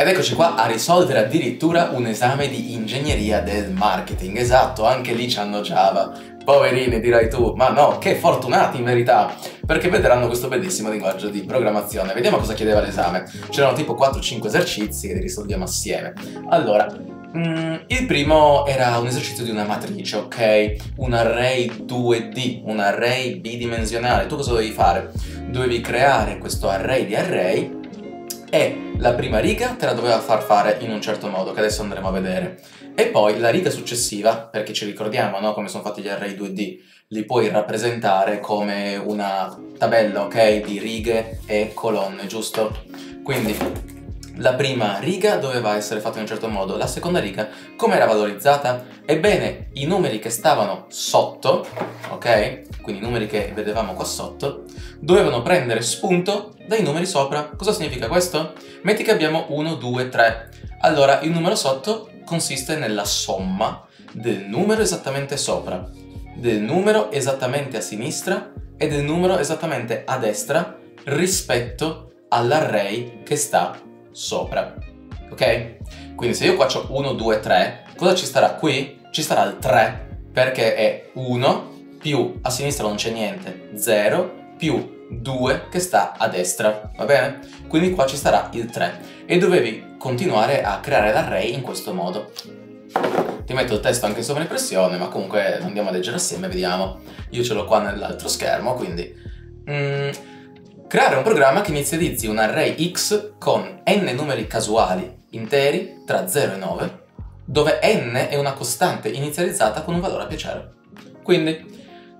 Ed eccoci qua a risolvere addirittura un esame di ingegneria del marketing. Esatto, anche lì c'hanno Java. Poverini, dirai tu, ma no, che fortunati in verità, perché vedranno questo bellissimo linguaggio di programmazione. Vediamo cosa chiedeva l'esame. C'erano tipo 4-5 esercizi e li risolviamo assieme. Allora, mm, il primo era un esercizio di una matrice, ok? Un array 2D, un array bidimensionale. Tu cosa dovevi fare? Dovevi creare questo array di array e la prima riga te la doveva far fare in un certo modo, che adesso andremo a vedere. E poi la riga successiva, perché ci ricordiamo no, come sono fatti gli array 2D, li puoi rappresentare come una tabella, ok, di righe e colonne, giusto? Quindi la prima riga doveva essere fatta in un certo modo, la seconda riga come era valorizzata? Ebbene, i numeri che stavano sotto, ok? Quindi i numeri che vedevamo qua sotto, dovevano prendere spunto dai numeri sopra. Cosa significa questo? Metti che abbiamo 1, 2, 3. Allora, il numero sotto consiste nella somma del numero esattamente sopra, del numero esattamente a sinistra e del numero esattamente a destra rispetto all'array che sta sopra. Ok? Quindi se io qua ho 1, 2, 3, cosa ci starà qui? Ci starà il 3 perché è 1 più a sinistra non c'è niente, 0 più 2 che sta a destra, va bene? Quindi qua ci starà il 3 e dovevi continuare a creare l'array in questo modo. Ti metto il testo anche in sovraimpressione, ma comunque andiamo a leggere assieme, vediamo. Io ce l'ho qua nell'altro schermo, quindi... Mm, Creare un programma che inizializzi un array x con n numeri casuali interi tra 0 e 9, dove n è una costante inizializzata con un valore a piacere. Quindi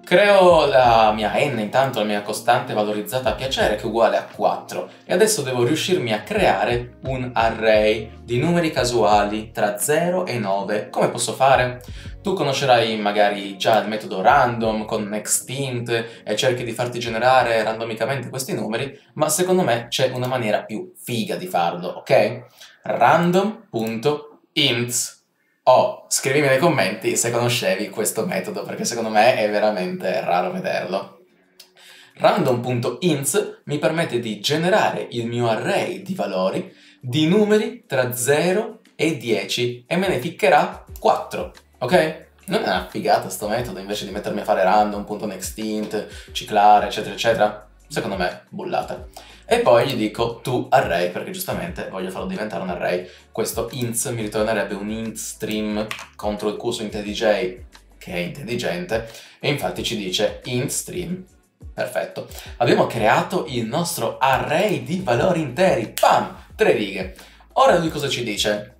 creo la mia n, intanto la mia costante valorizzata a piacere che è uguale a 4 e adesso devo riuscirmi a creare un array di numeri casuali tra 0 e 9. Come posso fare? Tu conoscerai magari già il metodo random con nextInt e cerchi di farti generare randomicamente questi numeri, ma secondo me c'è una maniera più figa di farlo, ok? random.int o scrivimi nei commenti se conoscevi questo metodo, perché secondo me è veramente raro vederlo. Random.int mi permette di generare il mio array di valori di numeri tra 0 e 10 e me ne ficcherà 4 ok? Non è una figata sto metodo invece di mettermi a fare random.nextInt, ciclare, eccetera, eccetera? Secondo me, bullata. E poi gli dico to array, perché giustamente voglio farlo diventare un array. Questo int mi ritornerebbe un int stream contro il Q su IntelliJ, che è intelligente, e infatti ci dice int stream. Perfetto. Abbiamo creato il nostro array di valori interi. Pam! Tre righe. Ora lui cosa ci dice?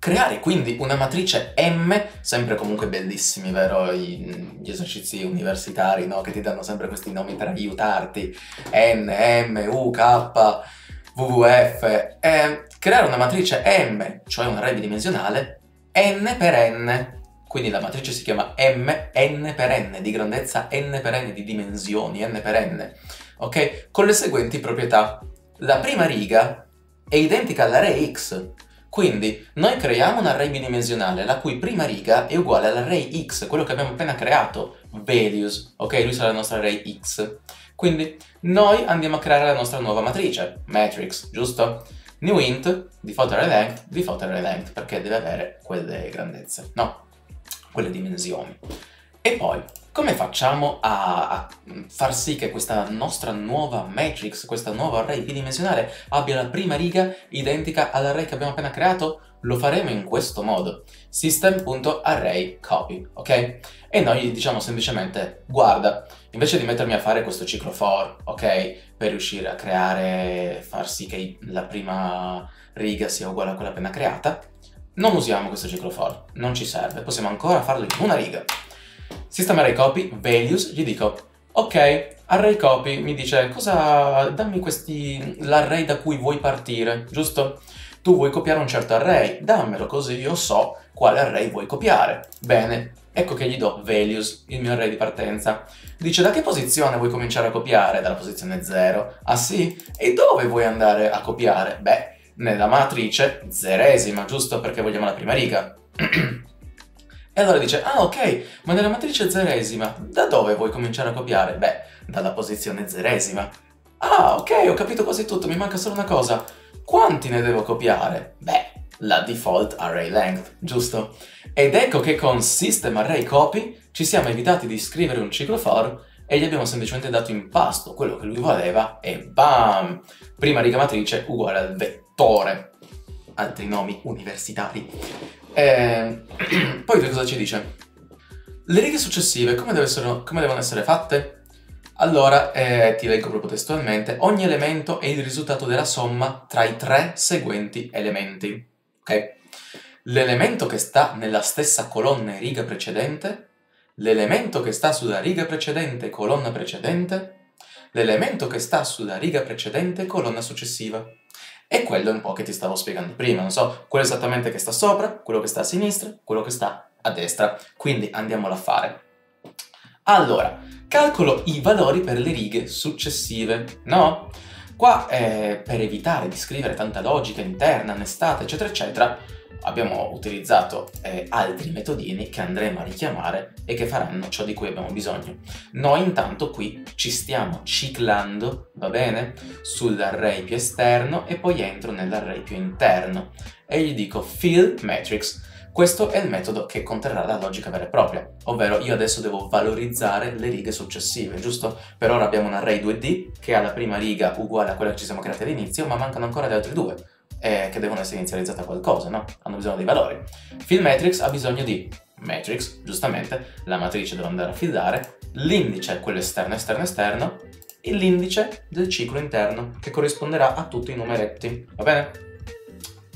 Creare quindi una matrice M, sempre comunque bellissimi, vero? gli esercizi universitari, no? Che ti danno sempre questi nomi per aiutarti. N, M, U, K, WWF. E creare una matrice M, cioè un array bidimensionale, N per N. Quindi la matrice si chiama M, N per N, di grandezza N per N, di dimensioni N per N. Ok? Con le seguenti proprietà. La prima riga è identica all'array X, quindi noi creiamo un array bidimensionale la cui prima riga è uguale all'array x, quello che abbiamo appena creato, values, ok? Lui sarà il nostro array x. Quindi noi andiamo a creare la nostra nuova matrice, matrix, giusto? New int, default array length, default array length, perché deve avere quelle grandezze, no, quelle dimensioni. E poi, come facciamo a, a, far sì che questa nostra nuova matrix, questa nuova array bidimensionale abbia la prima riga identica all'array che abbiamo appena creato? Lo faremo in questo modo, system.arrayCopy, ok? E noi gli diciamo semplicemente, guarda, invece di mettermi a fare questo ciclo for, ok? Per riuscire a creare, far sì che la prima riga sia uguale a quella appena creata, non usiamo questo ciclo for, non ci serve, possiamo ancora farlo in una riga. System array copy, values, gli dico, ok, array copy mi dice, cosa, dammi questi, l'array da cui vuoi partire, giusto? Tu vuoi copiare un certo array, dammelo così io so quale array vuoi copiare. Bene, ecco che gli do values, il mio array di partenza. Dice da che posizione vuoi cominciare a copiare? Dalla posizione 0. Ah sì? E dove vuoi andare a copiare? Beh, nella matrice zeresima, giusto? Perché vogliamo la prima riga. E allora dice, ah ok, ma nella matrice zeresima, da dove vuoi cominciare a copiare? Beh, dalla posizione zeresima. Ah, ok, ho capito quasi tutto, mi manca solo una cosa. Quanti ne devo copiare? Beh, la default array length, giusto? Ed ecco che con system array copy ci siamo evitati di scrivere un ciclo for e gli abbiamo semplicemente dato in pasto quello che lui voleva e bam! Prima riga matrice uguale al vettore. Altri nomi universitari. E... Ehm, poi cosa ci dice? Le righe successive come, essere, come devono essere fatte? Allora, eh, ti leggo proprio testualmente, ogni elemento è il risultato della somma tra i tre seguenti elementi. Ok? L'elemento che sta nella stessa colonna e riga precedente, l'elemento che sta sulla riga precedente e colonna precedente, l'elemento che sta sulla riga precedente e colonna successiva. E quello è un po' che ti stavo spiegando prima, non so, quello esattamente che sta sopra, quello che sta a sinistra, quello che sta a destra. Quindi andiamolo a fare. Allora, calcolo i valori per le righe successive, no? Qua, eh, per evitare di scrivere tanta logica interna, annestata, eccetera, eccetera, abbiamo utilizzato eh, altri metodini che andremo a richiamare e che faranno ciò di cui abbiamo bisogno. Noi intanto qui ci stiamo ciclando, va bene, sull'array più esterno e poi entro nell'array più interno e gli dico fill matrix questo è il metodo che conterrà la logica vera e propria, ovvero io adesso devo valorizzare le righe successive, giusto? Per ora abbiamo un array 2D che ha la prima riga uguale a quella che ci siamo creati all'inizio, ma mancano ancora le altre due, eh, che devono essere inizializzate a qualcosa, no? Hanno bisogno dei valori. Fill matrix ha bisogno di matrix, giustamente, la matrice devo andare a fillare, l'indice, quello esterno, esterno, esterno, e l'indice del ciclo interno, che corrisponderà a tutti i numeretti, va bene?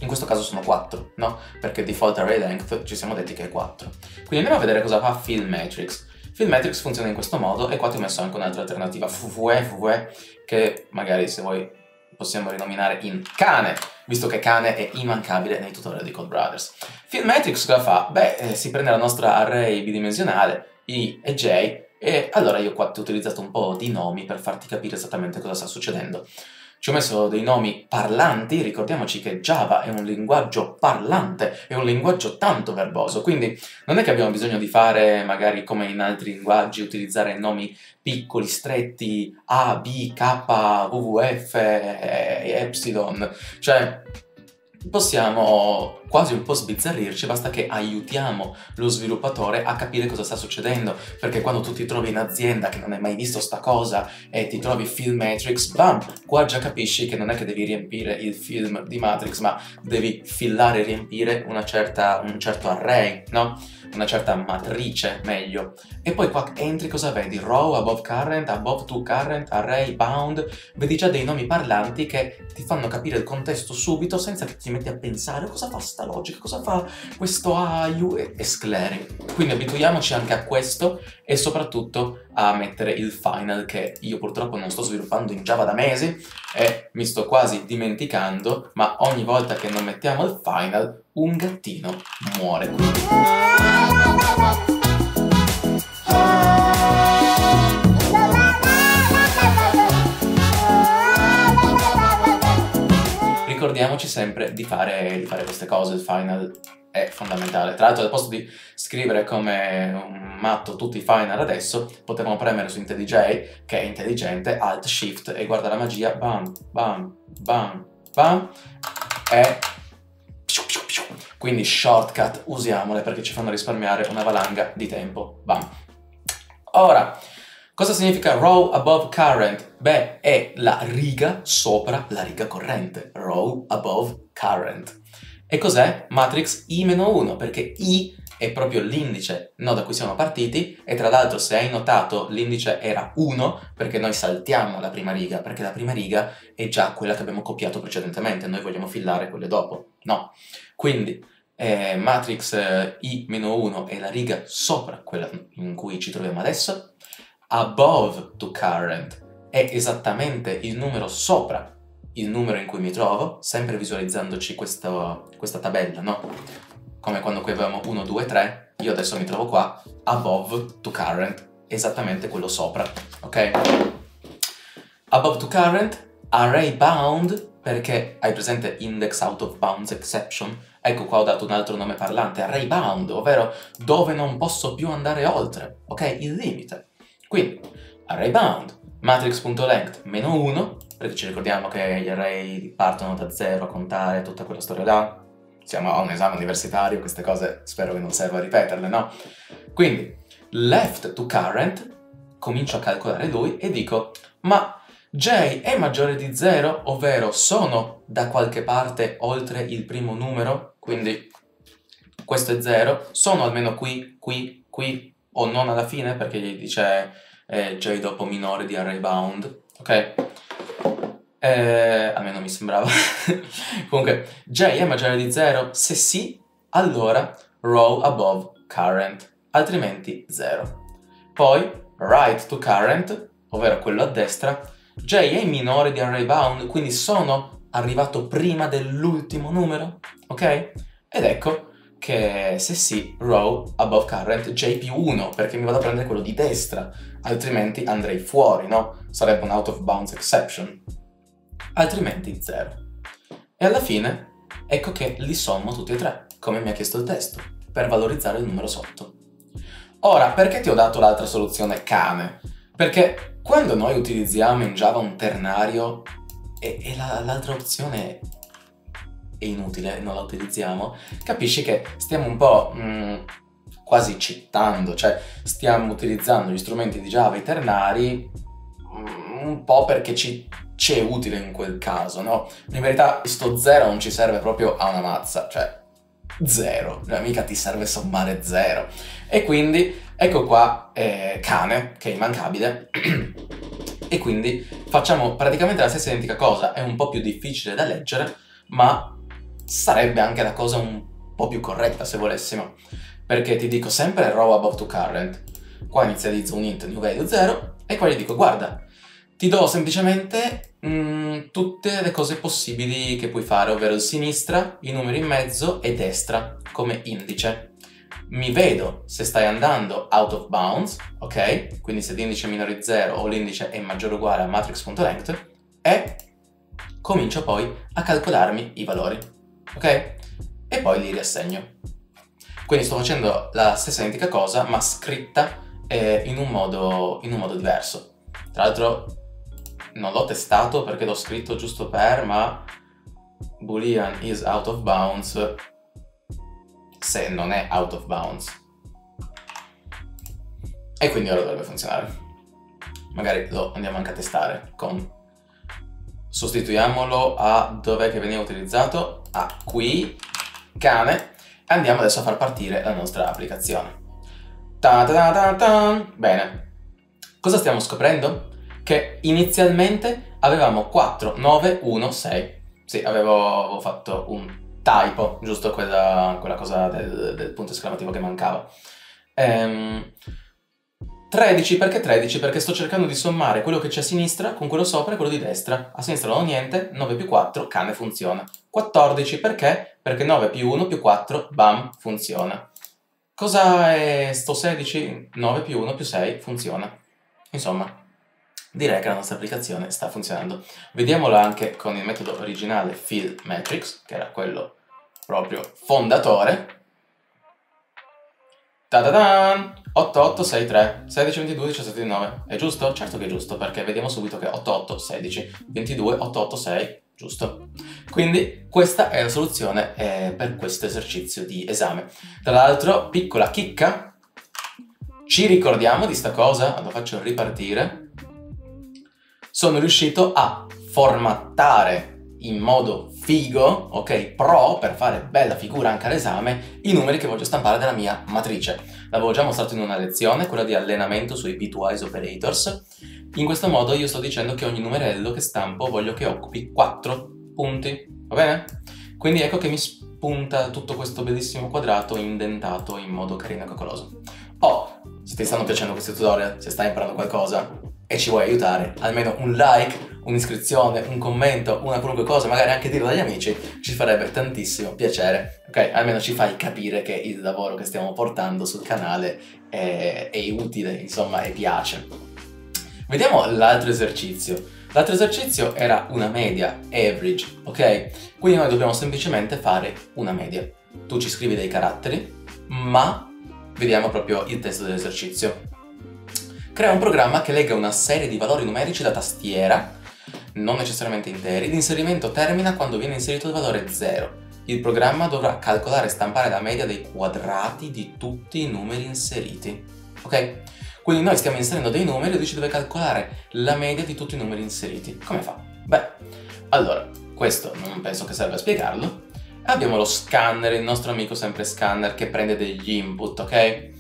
in questo caso sono 4, no? Perché default array length ci siamo detti che è 4. Quindi andiamo a vedere cosa fa fill matrix. Fill matrix funziona in questo modo e qua ti ho messo anche un'altra alternativa, FVE, FVE, che magari se vuoi possiamo rinominare in cane, visto che cane è immancabile nei tutorial di Code Brothers. Fill matrix cosa fa? Beh, eh, si prende la nostra array bidimensionale, i e j, e allora io qua ti ho utilizzato un po' di nomi per farti capire esattamente cosa sta succedendo. Ci ho messo dei nomi parlanti, ricordiamoci che Java è un linguaggio parlante, è un linguaggio tanto verboso, quindi non è che abbiamo bisogno di fare, magari come in altri linguaggi, utilizzare nomi piccoli, stretti, A, B, K, WWF, Epsilon, cioè possiamo quasi un po' sbizzarrirci, basta che aiutiamo lo sviluppatore a capire cosa sta succedendo, perché quando tu ti trovi in azienda che non hai mai visto sta cosa e ti trovi Film Matrix, bam, qua già capisci che non è che devi riempire il film di Matrix, ma devi fillare e riempire certa, un certo array, no? una certa matrice, meglio. E poi qua entri cosa vedi? Row, above current, above to current, array, bound. Vedi già dei nomi parlanti che ti fanno capire il contesto subito senza che ti metti a pensare cosa fa sta logica, cosa fa questo AIU e, e scleri. Quindi abituiamoci anche a questo e soprattutto a mettere il final che io purtroppo non sto sviluppando in Java da mesi e mi sto quasi dimenticando, ma ogni volta che non mettiamo il final un gattino muore. Ricordiamoci sempre di fare, di fare queste cose, il final è fondamentale. Tra l'altro, al posto di scrivere come un matto tutti i final adesso, potevamo premere su IntelliJ, che è intelligente, Alt Shift e guarda la magia, bam, bam, bam, bam, e quindi shortcut usiamole perché ci fanno risparmiare una valanga di tempo. Bam. Ora, cosa significa row above current? Beh, è la riga sopra la riga corrente. Row above current. E cos'è? Matrix I-1, perché I è proprio l'indice no, da cui siamo partiti e tra l'altro se hai notato l'indice era 1 perché noi saltiamo la prima riga, perché la prima riga è già quella che abbiamo copiato precedentemente, noi vogliamo fillare quelle dopo. No. Quindi eh, matrix eh, I-1 è la riga sopra quella in cui ci troviamo adesso, above to current è esattamente il numero sopra il numero in cui mi trovo, sempre visualizzandoci questo, questa tabella, no? Come quando qui avevamo 1, 2, 3, io adesso mi trovo qua, above to current, esattamente quello sopra, ok? Above to current, array bound, perché hai presente index out of bounds exception? Ecco qua ho dato un altro nome parlante, array bound, ovvero dove non posso più andare oltre, ok? Il limite. Quindi, array bound, matrix.length meno 1, perché ci ricordiamo che gli array partono da 0 a contare tutta quella storia là. Siamo a un esame universitario, queste cose spero che non serva a ripeterle, no? Quindi, left to current, comincio a calcolare lui e dico, ma j è maggiore di 0, ovvero sono da qualche parte oltre il primo numero, quindi questo è 0, sono almeno qui, qui, qui o non alla fine perché gli dice eh, j dopo minore di array bound, ok? Eh, almeno mi sembrava. Comunque, j è maggiore di 0? Se sì, allora row above current, altrimenti 0. Poi, right to current, ovvero quello a destra, j è minore di array bound, quindi sono arrivato prima dell'ultimo numero, ok? Ed ecco che se sì, row above current j più 1, perché mi vado a prendere quello di destra, altrimenti andrei fuori, no? Sarebbe un out of bounds exception. Altrimenti 0. E alla fine, ecco che li sommo tutti e tre, come mi ha chiesto il testo, per valorizzare il numero sotto. Ora, perché ti ho dato l'altra soluzione cane? Perché quando noi utilizziamo in Java un ternario e, e la, l'altra opzione è inutile, non la utilizziamo, capisci che stiamo un po' mh, mm, quasi citando, cioè stiamo utilizzando gli strumenti di Java, i ternari, mh, mm, un po' perché ci, ci, è utile in quel caso, no? In verità questo zero non ci serve proprio a una mazza, cioè zero, cioè, mica ti serve sommare zero. E quindi ecco qua eh, cane, che è immancabile, e quindi facciamo praticamente la stessa identica cosa, è un po' più difficile da leggere, ma sarebbe anche la cosa un po' più corretta se volessimo. Perché ti dico sempre row above to current, qua inizializzo un int new value 0 e qua gli dico guarda, ti do semplicemente mh, mm, tutte le cose possibili che puoi fare, ovvero sinistra, i numeri in mezzo e destra come indice. Mi vedo se stai andando out of bounds, ok? Quindi se l'indice è minore di 0 o l'indice è maggiore o uguale a matrix.length e comincio poi a calcolarmi i valori ok? E poi li riassegno. Quindi sto facendo la stessa identica cosa, ma scritta eh, in, un modo, in un modo diverso. Tra l'altro non l'ho testato perché l'ho scritto giusto per, ma boolean is out of bounds se non è out of bounds. E quindi ora dovrebbe funzionare. Magari lo andiamo anche a testare con... Sostituiamolo a dov'è che veniva utilizzato? A qui, cane, andiamo adesso a far partire la nostra applicazione. Ta ta ta ta Bene, cosa stiamo scoprendo? Che inizialmente avevamo 4, 9, 1, 6. Sì, avevo fatto un typo, giusto quella, quella cosa del, del, punto esclamativo che mancava. Ehm, 13 perché 13? Perché sto cercando di sommare quello che c'è a sinistra con quello sopra e quello di destra. A sinistra non ho niente, 9 più 4, cane funziona. 14 perché? Perché 9 più 1 più 4, bam, funziona. Cosa è sto 16? 9 più 1 più 6 funziona. Insomma, direi che la nostra applicazione sta funzionando. Vediamolo anche con il metodo originale fillMetrics, che era quello proprio fondatore. Ta-da-dan! 8863 16 22 17 9 è giusto? Certo che è giusto perché vediamo subito che 88 16 22 88 6 giusto? Quindi questa è la soluzione eh, per questo esercizio di esame. Tra l'altro piccola chicca ci ricordiamo di sta cosa? Lo faccio ripartire. Sono riuscito a formattare in modo figo, ok, pro, per fare bella figura anche all'esame, i numeri che voglio stampare dalla mia matrice. L'avevo già mostrato in una lezione, quella di allenamento sui bitwise operators. In questo modo io sto dicendo che ogni numerello che stampo voglio che occupi 4 punti, va bene? Quindi ecco che mi spunta tutto questo bellissimo quadrato indentato in modo carino e coccoloso. Oh, se ti stanno piacendo questi tutorial, se stai imparando qualcosa e ci vuoi aiutare, almeno un like un'iscrizione, un commento, una qualunque cosa, magari anche dirlo agli amici, ci farebbe tantissimo piacere. Ok, almeno ci fai capire che il lavoro che stiamo portando sul canale è, è utile, insomma, e piace. Vediamo l'altro esercizio. L'altro esercizio era una media, average, ok? Quindi noi dobbiamo semplicemente fare una media. Tu ci scrivi dei caratteri, ma vediamo proprio il testo dell'esercizio. Crea un programma che lega una serie di valori numerici da tastiera, non necessariamente interi. L'inserimento termina quando viene inserito il valore 0. Il programma dovrà calcolare e stampare la media dei quadrati di tutti i numeri inseriti. Ok? Quindi noi stiamo inserendo dei numeri e lui ci deve calcolare la media di tutti i numeri inseriti. Come fa? Beh, allora, questo non penso che serva a spiegarlo. Abbiamo lo scanner, il nostro amico sempre scanner che prende degli input, ok?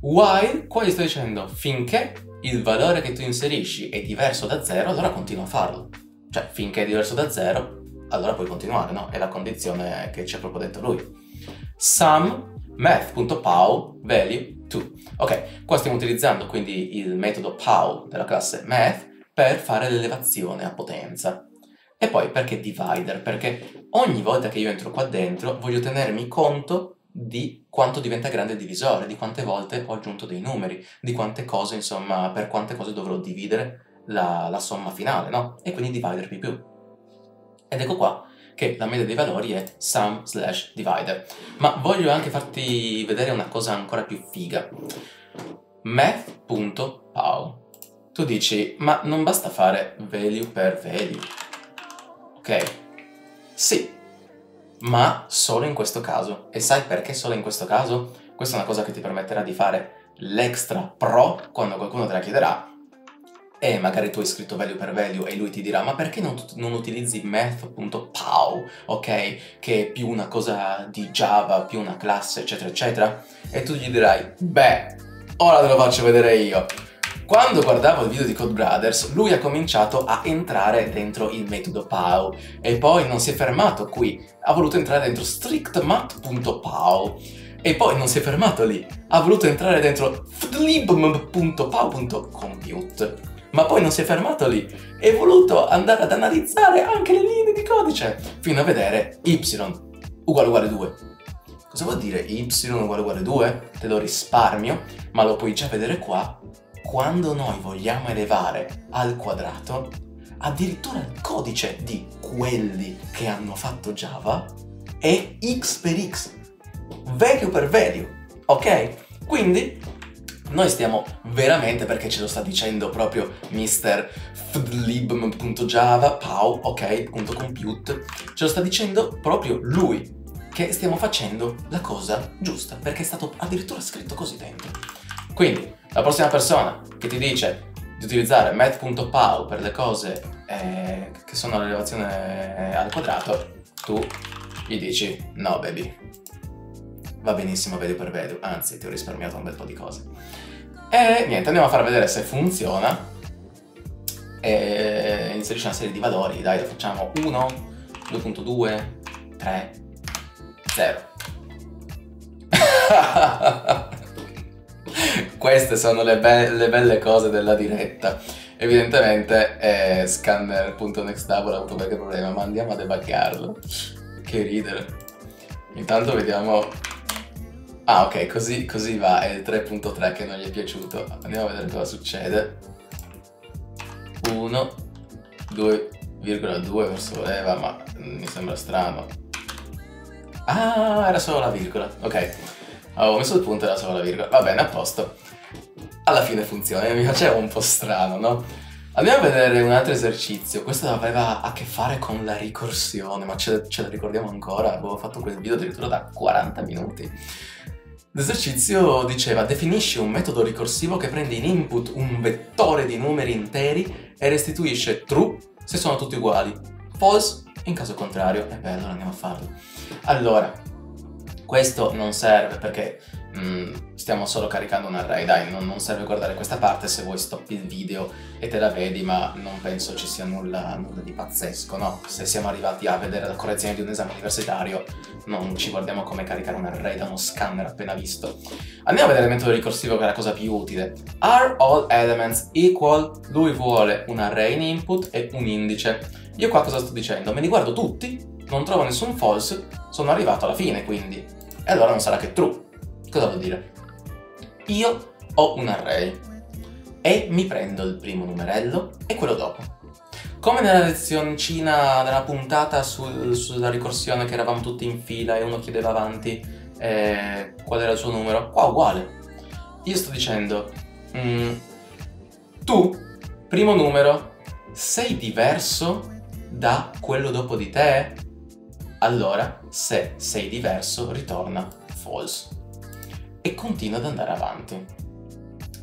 While, qua gli sto dicendo, finché il valore che tu inserisci è diverso da 0, allora continua a farlo. Cioè, finché è diverso da 0, allora puoi continuare, no? È la condizione che ci ha proprio detto lui. Sum math.pow value 2. Ok, qua stiamo utilizzando quindi il metodo pow della classe math per fare l'elevazione a potenza. E poi perché divider? Perché ogni volta che io entro qua dentro voglio tenermi conto di quanto diventa grande il divisore, di quante volte ho aggiunto dei numeri, di quante cose, insomma, per quante cose dovrò dividere la, la somma finale, no? E quindi divider più più. Ed ecco qua che la media dei valori è sum slash divider. Ma voglio anche farti vedere una cosa ancora più figa. math.pow Tu dici, ma non basta fare value per value. Ok? Sì, ma solo in questo caso. E sai perché solo in questo caso? Questa è una cosa che ti permetterà di fare l'extra pro quando qualcuno te la chiederà e magari tu hai scritto value per value e lui ti dirà ma perché non, non utilizzi math.pow, ok? Che è più una cosa di Java, più una classe, eccetera, eccetera. E tu gli dirai, beh, ora te lo faccio vedere io. Quando guardavo il video di Code Brothers, lui ha cominciato a entrare dentro il metodo POW e poi non si è fermato qui, ha voluto entrare dentro strictmat.pow e poi non si è fermato lì, ha voluto entrare dentro fdlib.pow.compute ma poi non si è fermato lì ha voluto andare ad analizzare anche le linee di codice fino a vedere y uguale uguale 2. Cosa vuol dire y uguale uguale 2? Te lo risparmio, ma lo puoi già vedere qua quando noi vogliamo elevare al quadrato, addirittura il codice di quelli che hanno fatto Java è x per x, value per value, ok? Quindi noi stiamo veramente, perché ce lo sta dicendo proprio Mr. fdlib.java, pow, ok, .compute, ce lo sta dicendo proprio lui, che stiamo facendo la cosa giusta, perché è stato addirittura scritto così dentro. Quindi, la prossima persona che ti dice di utilizzare math.pow per le cose eh, che sono l'elevazione al quadrato, tu gli dici no baby, va benissimo value per value, anzi ti ho risparmiato un bel po' di cose. E niente, andiamo a far vedere se funziona. E inserisce una serie di valori, dai, lo facciamo 1, 2.2, 3, 0. Queste sono le, be le, belle cose della diretta. Evidentemente eh, scanner.nextable ha avuto qualche problema, ma andiamo a debuggarlo. Che ridere. Intanto vediamo... Ah ok, così, così va, è il 3.3 che non gli è piaciuto. Andiamo a vedere cosa succede. 1, 2,2 verso voleva, ma mi sembra strano. Ah, era solo la virgola, ok. Avevo messo il punto era solo la virgola. Va bene, a posto. Alla fine funziona, mi faceva un po' strano, no? Andiamo a vedere un altro esercizio. Questo aveva a che fare con la ricorsione, ma ce, ce la ricordiamo ancora? Avevo fatto quel video addirittura da 40 minuti. L'esercizio diceva definisci un metodo ricorsivo che prende in input un vettore di numeri interi e restituisce true se sono tutti uguali, false in caso contrario. E beh, allora andiamo a farlo. Allora, questo non serve perché mm, stiamo solo caricando un array, dai, non, non, serve guardare questa parte, se vuoi stoppi il video e te la vedi, ma non penso ci sia nulla, nulla di pazzesco, no? Se siamo arrivati a vedere la correzione di un esame universitario, non ci guardiamo come caricare un array da uno scanner appena visto. Andiamo a vedere il metodo ricorsivo che è la cosa più utile. Are all elements equal? Lui vuole un array in input e un indice. Io qua cosa sto dicendo? Me li guardo tutti, non trovo nessun false, sono arrivato alla fine quindi e allora non sarà che true. Cosa vuol dire? Io ho un array e mi prendo il primo numerello e quello dopo. Come nella lezioncina della puntata sul, sulla ricorsione che eravamo tutti in fila e uno chiedeva avanti eh, qual era il suo numero, qua uguale. Io sto dicendo, mm, tu, primo numero, sei diverso da quello dopo di te? Allora, se sei diverso, ritorna false. E continua ad andare avanti.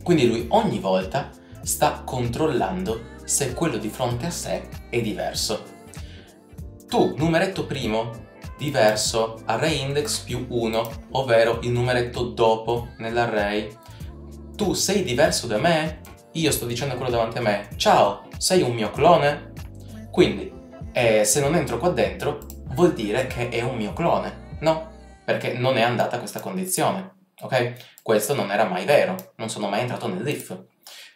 Quindi lui ogni volta sta controllando se quello di fronte a sé è diverso. Tu, numeretto primo, diverso, array index più 1, ovvero il numeretto dopo nell'array. Tu sei diverso da me? Io sto dicendo quello davanti a me. Ciao, sei un mio clone? Quindi, eh, se non entro qua dentro, vuol dire che è un mio clone. No, perché non è andata questa condizione. Ok? Questo non era mai vero, non sono mai entrato nell'if.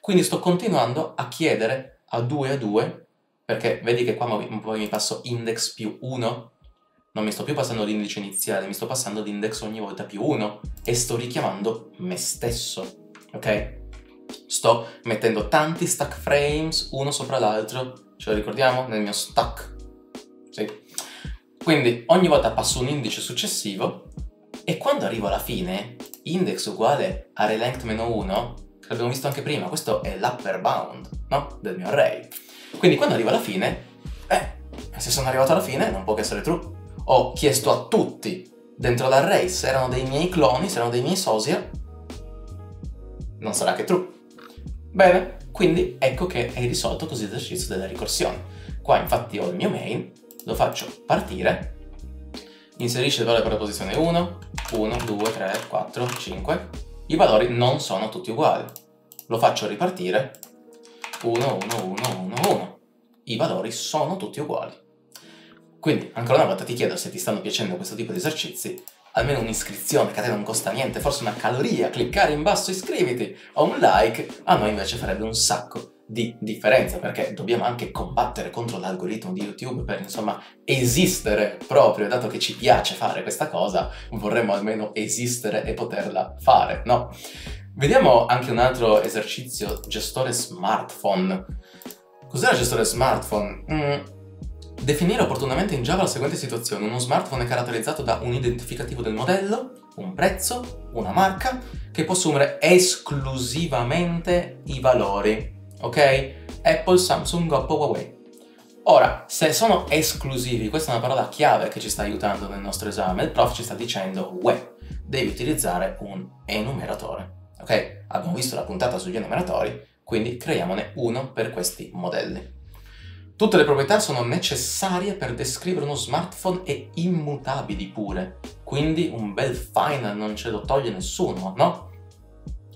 Quindi sto continuando a chiedere a 2 a 2, perché vedi che qua poi mi passo index più 1, non mi sto più passando l'indice iniziale, mi sto passando l'index ogni volta più 1 e sto richiamando me stesso, ok? Sto mettendo tanti stack frames uno sopra l'altro, ce lo ricordiamo nel mio stack? Sì. Quindi ogni volta passo un indice successivo e quando arrivo alla fine, index uguale a relength meno 1, l'abbiamo visto anche prima, questo è l'upper bound, no? Del mio array. Quindi quando arrivo alla fine, eh, se sono arrivato alla fine non può che essere true. Ho chiesto a tutti dentro l'array se erano dei miei cloni, se erano dei miei sosia, non sarà che true. Bene, quindi ecco che hai risolto così l'esercizio della ricorsione. Qua infatti ho il mio main, lo faccio partire, inserisce il valore per la posizione 1, 1, 2, 3, 4, 5, i valori non sono tutti uguali. Lo faccio ripartire 1, 1, 1, 1, 1. I valori sono tutti uguali. Quindi, ancora una volta ti chiedo se ti stanno piacendo questo tipo di esercizi, almeno un'iscrizione che a te non costa niente, forse una caloria, cliccare in basso iscriviti o un like, a noi invece farebbe un sacco di differenza perché dobbiamo anche combattere contro l'algoritmo di YouTube per insomma esistere proprio, dato che ci piace fare questa cosa, vorremmo almeno esistere e poterla fare, no? Vediamo anche un altro esercizio, gestore smartphone. Cos'è il gestore smartphone? Mm. Definire opportunamente in Java la seguente situazione. Uno smartphone è caratterizzato da un identificativo del modello, un prezzo, una marca, che può assumere esclusivamente i valori ok? Apple, Samsung, Oppo, Huawei. Ora, se sono esclusivi, questa è una parola chiave che ci sta aiutando nel nostro esame, il prof ci sta dicendo, uè, devi utilizzare un enumeratore. Ok? Abbiamo visto la puntata sugli enumeratori, quindi creiamone uno per questi modelli. Tutte le proprietà sono necessarie per descrivere uno smartphone e immutabili pure, quindi un bel final non ce lo toglie nessuno, no?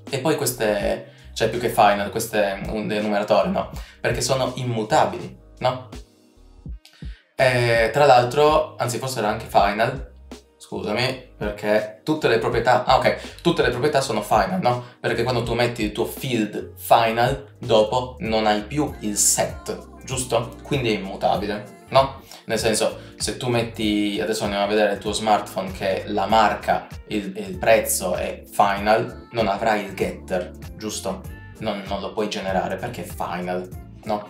E poi queste cioè più che final, questo è un denumeratore, no? Perché sono immutabili, no? E, tra l'altro, anzi forse era anche final, scusami, perché tutte le proprietà, ah ok, tutte le proprietà sono final, no? Perché quando tu metti il tuo field final, dopo non hai più il set, giusto? Quindi è immutabile, no? Nel senso, se tu metti, adesso andiamo a vedere il tuo smartphone che la marca, il, il prezzo è final, non avrai il getter, giusto? Non, non lo puoi generare perché è final, no?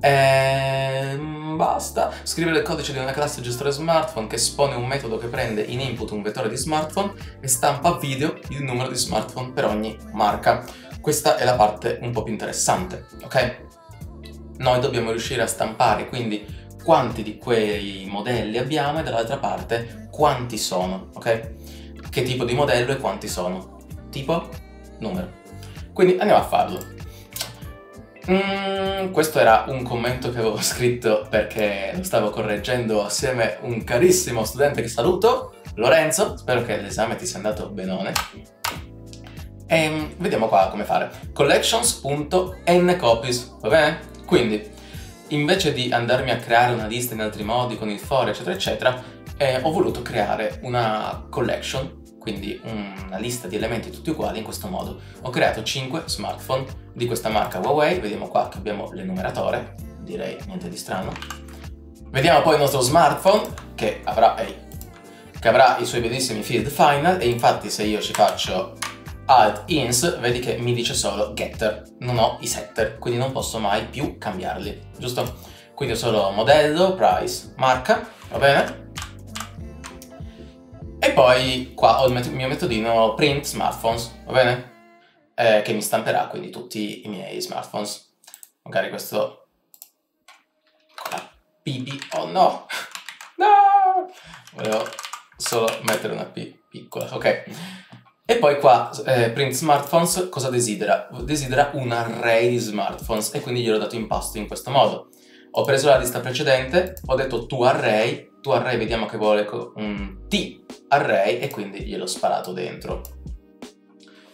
Ehm, basta. Scrivere il codice di una classe gestore smartphone che espone un metodo che prende in input un vettore di smartphone e stampa a video il numero di smartphone per ogni marca. Questa è la parte un po' più interessante, ok? Noi dobbiamo riuscire a stampare quindi quanti di quei modelli abbiamo e dall'altra parte quanti sono, ok? Che tipo di modello e quanti sono. Tipo, numero. Quindi andiamo a farlo. Mm, questo era un commento che avevo scritto perché lo stavo correggendo assieme a un carissimo studente che saluto, Lorenzo. Spero che l'esame ti sia andato benone. E ehm, vediamo qua come fare. Collections.ncopies, va bene? Quindi invece di andarmi a creare una lista in altri modi con il for eccetera eccetera, eh, ho voluto creare una collection, quindi una lista di elementi tutti uguali in questo modo. Ho creato 5 smartphone di questa marca Huawei, vediamo qua che abbiamo l'enumeratore, direi niente di strano. Vediamo poi il nostro smartphone che avrà, ehi, che avrà i suoi bellissimi field final e infatti se io ci faccio alt ins, vedi che mi dice solo getter, non ho i setter, quindi non posso mai più cambiarli, giusto? Quindi ho solo modello, price, marca, va bene? E poi qua ho il mio metodino print smartphones, va bene? eh, che mi stamperà quindi tutti i miei smartphones. Magari questo... Ah, pipi, oh no! No! Volevo solo mettere una P piccola, ok. E poi qua eh, print smartphones cosa desidera? Desidera un array di smartphones e quindi gliel'ho dato in pasto in questo modo. Ho preso la lista precedente, ho detto to array, to array vediamo che vuole un t array e quindi gliel'ho sparato dentro.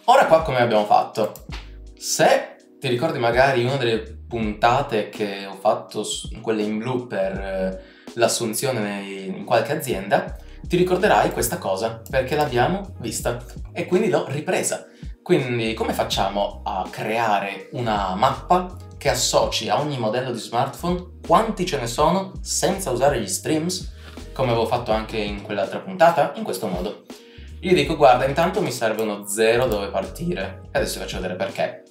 Ora qua come abbiamo fatto? Se ti ricordi magari una delle puntate che ho fatto, quelle in blu per eh, l'assunzione in qualche azienda, ti ricorderai questa cosa perché l'abbiamo vista e quindi l'ho ripresa. Quindi come facciamo a creare una mappa che associ a ogni modello di smartphone quanti ce ne sono senza usare gli streams, come avevo fatto anche in quell'altra puntata, in questo modo. Io dico guarda intanto mi serve uno zero dove partire e adesso vi faccio vedere perché.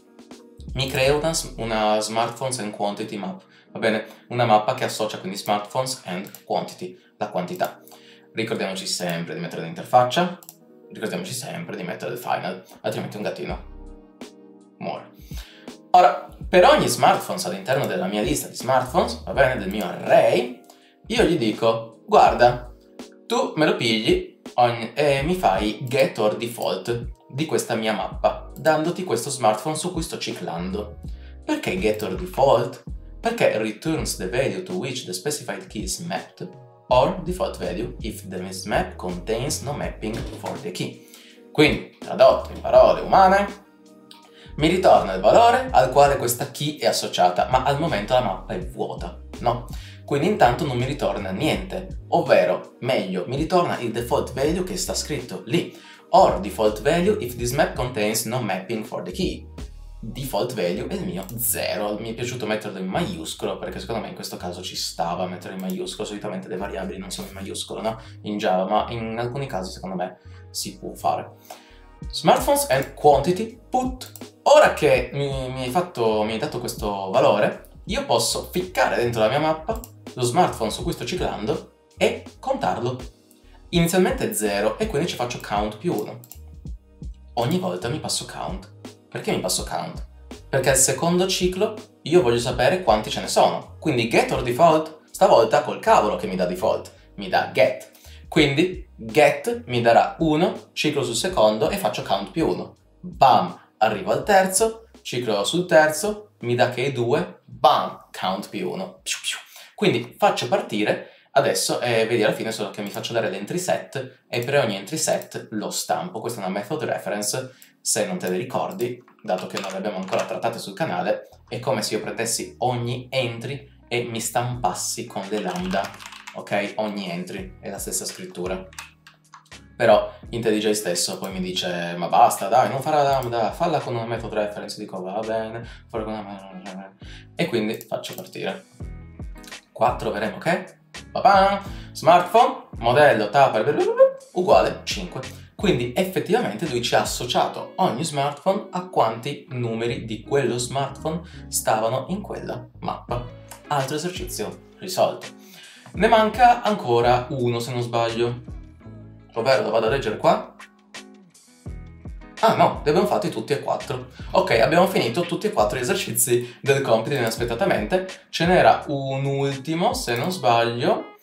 Mi creo una, una smartphones and quantity map, va bene? Una mappa che associa quindi smartphones and quantity, la quantità. Ricordiamoci sempre di mettere l'interfaccia, ricordiamoci sempre di mettere il final, altrimenti un gattino muore. Ora, per ogni smartphone all'interno della mia lista di smartphones, va bene, del mio array, io gli dico, guarda, tu me lo pigli e mi fai get or default di questa mia mappa, dandoti questo smartphone su cui sto ciclando. Perché get or default? Perché returns the value to which the specified key is mapped or default value if the map contains no mapping for the key. Quindi, tradotto in parole umane, mi ritorna il valore al quale questa key è associata, ma al momento la mappa è vuota, no? Quindi intanto non mi ritorna niente, ovvero, meglio, mi ritorna il default value che sta scritto lì, or default value if this map contains no mapping for the key default value è il mio 0. Mi è piaciuto metterlo in maiuscolo perché secondo me in questo caso ci stava mettere in maiuscolo. Solitamente le variabili non sono in maiuscolo, no? In Java, ma in alcuni casi secondo me si può fare. Smartphones and quantity put. Ora che mi, mi, hai, fatto, mi hai dato questo valore, io posso ficcare dentro la mia mappa lo smartphone su cui sto ciclando e contarlo. Inizialmente è 0 e quindi ci faccio count più 1. Ogni volta mi passo count perché mi passo count? Perché al secondo ciclo io voglio sapere quanti ce ne sono. Quindi get or default, stavolta col cavolo che mi dà default, mi dà get. Quindi get mi darà 1, ciclo sul secondo e faccio count più 1. Bam, arrivo al terzo, ciclo sul terzo, mi dà che è 2, bam, count più 1. Quindi faccio partire adesso e vedi alla fine solo che mi faccio dare l'entry set e per ogni entry set lo stampo. Questa è una method reference se non te le ricordi, dato che non le abbiamo ancora trattate sul canale, è come se io prendessi ogni entry e mi stampassi con le lambda, ok? Ogni entry è la stessa scrittura. Però IntelliJ stesso poi mi dice ma basta dai non farà lambda, falla con un method reference, dico va bene, falla con una... e quindi faccio partire. Qua troveremo che smartphone, modello, tab, uguale 5. Quindi effettivamente lui ci ha associato ogni smartphone a quanti numeri di quello smartphone stavano in quella mappa. Altro esercizio risolto. Ne manca ancora uno se non sbaglio. Ovvero lo vado a leggere qua. Ah no, li abbiamo fatti tutti e quattro. Ok, abbiamo finito tutti e quattro gli esercizi del compito inaspettatamente. Ce n'era un ultimo, se non sbaglio,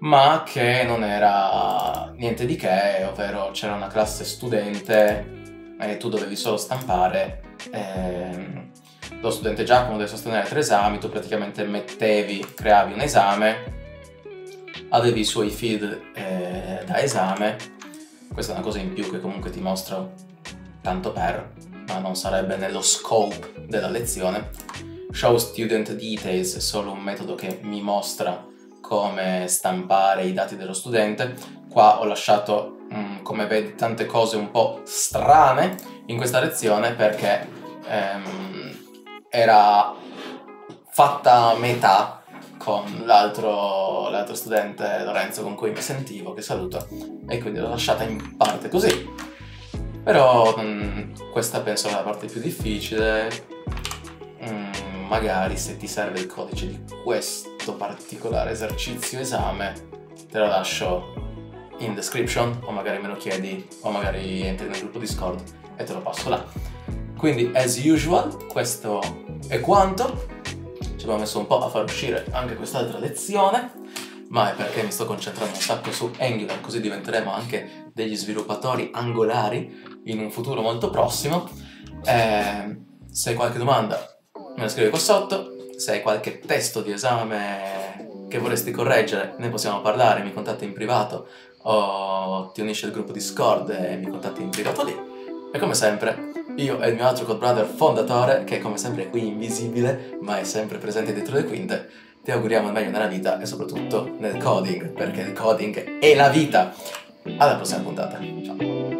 ma che non era niente di che, ovvero c'era una classe studente e tu dovevi solo stampare ehm, lo studente Giacomo deve sostenere tre esami, tu praticamente mettevi, creavi un esame, avevi i suoi feed eh, da esame, questa è una cosa in più che comunque ti mostro tanto per, ma non sarebbe nello scope della lezione. Show student details è solo un metodo che mi mostra come stampare i dati dello studente. Qua ho lasciato, mm, come vedi, tante cose un po' strane in questa lezione perché ehm, era fatta a metà con l'altro studente Lorenzo con cui mi sentivo, che saluto, e quindi l'ho lasciata in parte così. Però mh, mm, questa penso è la parte più difficile. Mm, magari se ti serve il codice di questo particolare esercizio esame te lo lascio in description o magari me lo chiedi o magari entri nel gruppo Discord e te lo passo là. Quindi, as usual, questo è quanto. Ci abbiamo messo un po' a far uscire anche quest'altra lezione, ma è perché mi sto concentrando un sacco su Angular, così diventeremo anche degli sviluppatori angolari in un futuro molto prossimo. Eh, se hai qualche domanda, me la scrivi qua sotto. Se hai qualche testo di esame che vorresti correggere, ne possiamo parlare, mi contatti in privato o ti unisci al gruppo Discord e mi contatti in privato lì. E come sempre, io e il mio altro code brother fondatore, che come sempre è qui invisibile, ma è sempre presente dietro le quinte, ti auguriamo il meglio nella vita e soprattutto nel coding, perché il coding è la vita. alla prossima pues, puntata. Ciao.